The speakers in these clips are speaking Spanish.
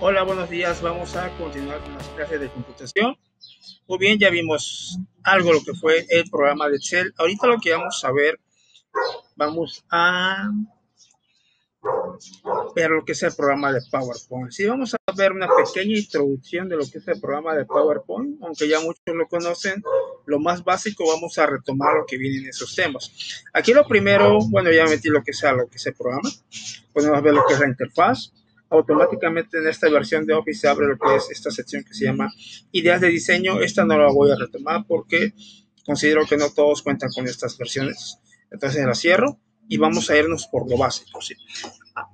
Hola, buenos días. Vamos a continuar con las clases de computación. Muy bien, ya vimos algo lo que fue el programa de Excel. Ahorita lo que vamos a ver, vamos a ver lo que es el programa de PowerPoint. Sí, vamos a ver una pequeña introducción de lo que es el programa de PowerPoint, aunque ya muchos lo conocen. Lo más básico, vamos a retomar lo que vienen esos temas. Aquí lo primero, bueno, ya metí lo que sea lo que es el programa. Podemos ver lo que es la interfaz automáticamente en esta versión de Office se abre lo que es esta sección que se llama ideas de diseño. Esta no la voy a retomar porque considero que no todos cuentan con estas versiones. Entonces la cierro y vamos a irnos por lo básico. ¿sí?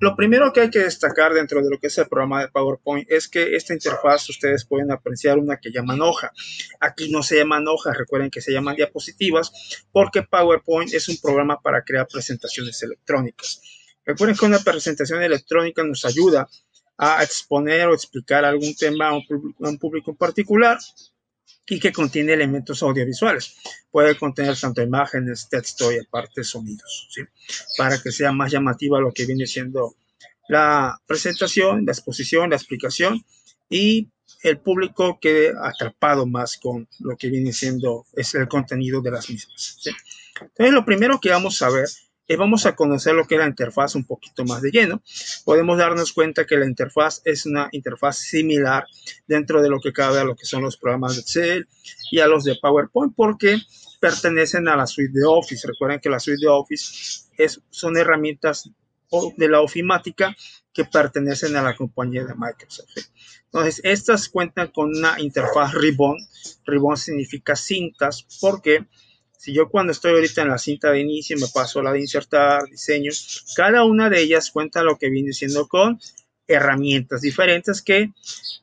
Lo primero que hay que destacar dentro de lo que es el programa de PowerPoint es que esta interfaz ustedes pueden apreciar una que llaman hoja. Aquí no se llaman hojas, recuerden que se llaman diapositivas porque PowerPoint es un programa para crear presentaciones electrónicas. Recuerden que una presentación electrónica nos ayuda a exponer o explicar algún tema a un, público en particular y que contiene elementos audiovisuales. Puede contener tanto imágenes, texto y aparte sonidos, ¿sí? para que sea más llamativa lo que viene siendo la presentación, la exposición, la explicación y el público quede atrapado más con lo que viene siendo es el contenido de las mismas. ¿sí? Entonces, lo primero que vamos a ver vamos a conocer lo que es la interfaz un poquito más de lleno. Podemos darnos cuenta que la interfaz es una interfaz similar dentro de lo que cabe a lo que son los programas de Excel y a los de PowerPoint porque pertenecen a la suite de Office. Recuerden que la suite de Office es, son herramientas de la ofimática que pertenecen a la compañía de Microsoft. Entonces, estas cuentan con una interfaz Ribbon. Ribbon significa cintas porque si yo cuando estoy ahorita en la cinta de inicio me paso la de insertar, diseño, cada una de ellas cuenta lo que viene siendo con herramientas diferentes que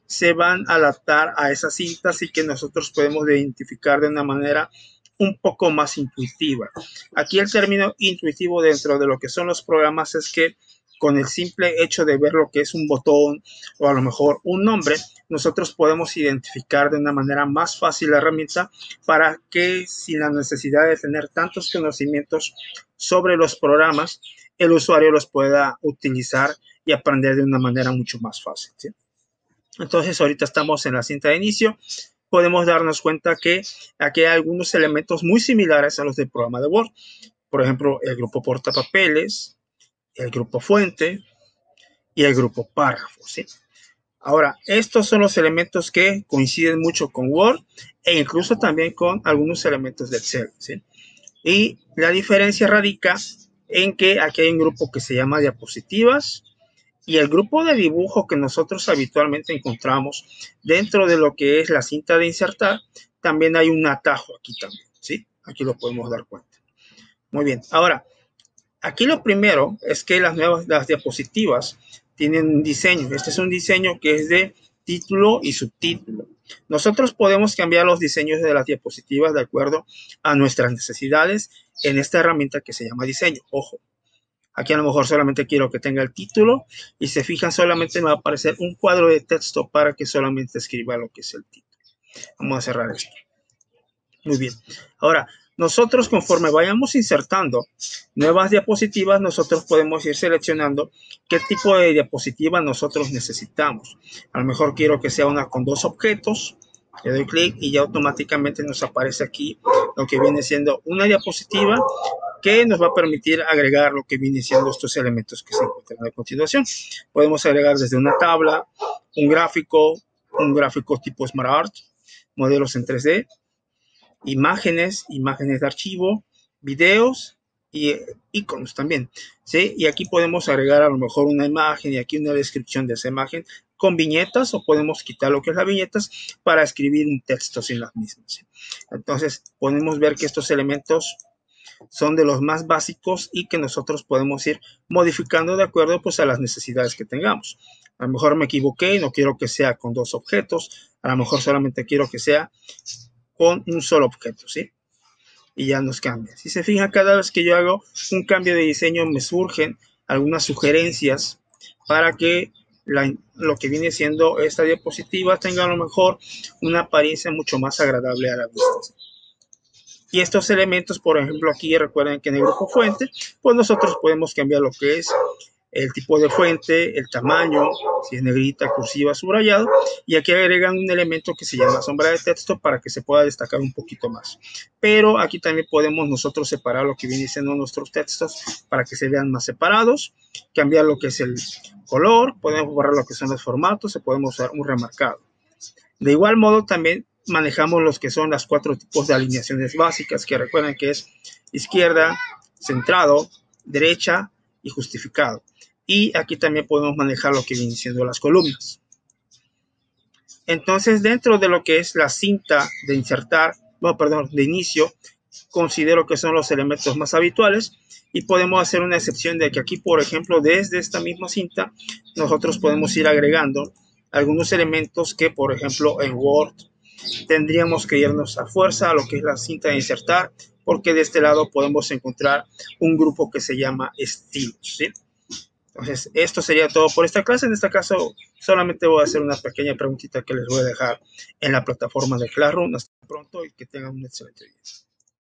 se van a adaptar a esas cintas y que nosotros podemos identificar de una manera un poco más intuitiva. Aquí el término intuitivo dentro de lo que son los programas es que con el simple hecho de ver lo que es un botón o a lo mejor un nombre, nosotros podemos identificar de una manera más fácil la herramienta para que sin la necesidad de tener tantos conocimientos sobre los programas, el usuario los pueda utilizar y aprender de una manera mucho más fácil. Entonces, ahorita estamos en la cinta de inicio. Podemos darnos cuenta que aquí hay algunos elementos muy similares a los del programa de Word. Por ejemplo, el grupo portapapeles, el grupo fuente y el grupo párrafo. Ahora, estos son los elementos que coinciden mucho con Word e incluso también con algunos elementos de Excel. Y la diferencia radica en que aquí hay un grupo que se llama diapositivas y el grupo de dibujo que nosotros habitualmente encontramos dentro de lo que es la cinta de insertar, también hay un atajo aquí también, ¿sí? Aquí lo podemos dar cuenta. Muy bien, ahora, Aquí lo primero es que las nuevas las diapositivas tienen un diseño. Este es un diseño que es de título y subtítulo. Nosotros podemos cambiar los diseños de las diapositivas de acuerdo a nuestras necesidades en esta herramienta que se llama diseño. Ojo, aquí a lo mejor solamente quiero que tenga el título y se fijan solamente me va a aparecer un cuadro de texto para que solamente escriba lo que es el título. Vamos a cerrar esto. Muy bien. Ahora, nosotros conforme vayamos insertando nuevas diapositivas, nosotros podemos ir seleccionando qué tipo de diapositiva nosotros necesitamos. A lo mejor quiero que sea una con dos objetos. Le doy clic y ya automáticamente nos aparece aquí lo que viene siendo una diapositiva que nos va a permitir agregar lo que viene siendo estos elementos que se encuentran a continuación. Podemos agregar desde una tabla, un gráfico, un gráfico tipo SmartArt, modelos en 3D, imágenes, imágenes de archivo, videos y iconos también. ¿sí? Y aquí podemos agregar a lo mejor una imagen y aquí una descripción de esa imagen con viñetas o podemos quitar lo que es las viñetas para escribir un texto sin las mismas. Entonces podemos ver que estos elementos son de los más básicos y que nosotros podemos ir modificando de acuerdo pues a las necesidades que tengamos. A lo mejor me equivoqué y no quiero que sea con dos objetos, a lo mejor solamente quiero que sea con un solo objeto, ¿sí? Y ya nos cambia. Si se fija, cada vez que yo hago un cambio de diseño me surgen algunas sugerencias para que lo que viene siendo esta diapositiva tenga a lo mejor una apariencia mucho más agradable a la vista. Y estos elementos, por ejemplo, aquí recuerden que en el grupo fuente, pues nosotros podemos cambiar lo que es el tipo de fuente, el tamaño, si es negrita, cursiva, subrayado, y aquí agregan un elemento que se llama sombra de texto para que se pueda destacar un poquito más. Pero aquí también podemos nosotros separar lo que viene siendo nuestros textos para que se vean más separados, cambiar lo que es el color, podemos borrar lo que son los formatos, se podemos usar un remarcado. De igual modo también manejamos los que son las cuatro tipos de alineaciones básicas, que recuerden que es izquierda, centrado, derecha y justificado. Y aquí también podemos manejar lo que vienen siendo las columnas. Entonces, dentro de lo que es la cinta de insertar, bueno, perdón, de inicio, considero que son los elementos más habituales y podemos hacer una excepción de que aquí, por ejemplo, desde esta misma cinta, nosotros podemos ir agregando algunos elementos que, por ejemplo, en Word tendríamos que irnos a fuerza a lo que es la cinta de insertar, porque de este lado podemos encontrar un grupo que se llama estilos. Entonces, esto sería todo por esta clase. En este caso, solamente voy a hacer una pequeña preguntita que les voy a dejar en la plataforma de Classroom. Hasta pronto y que tengan un excelente día.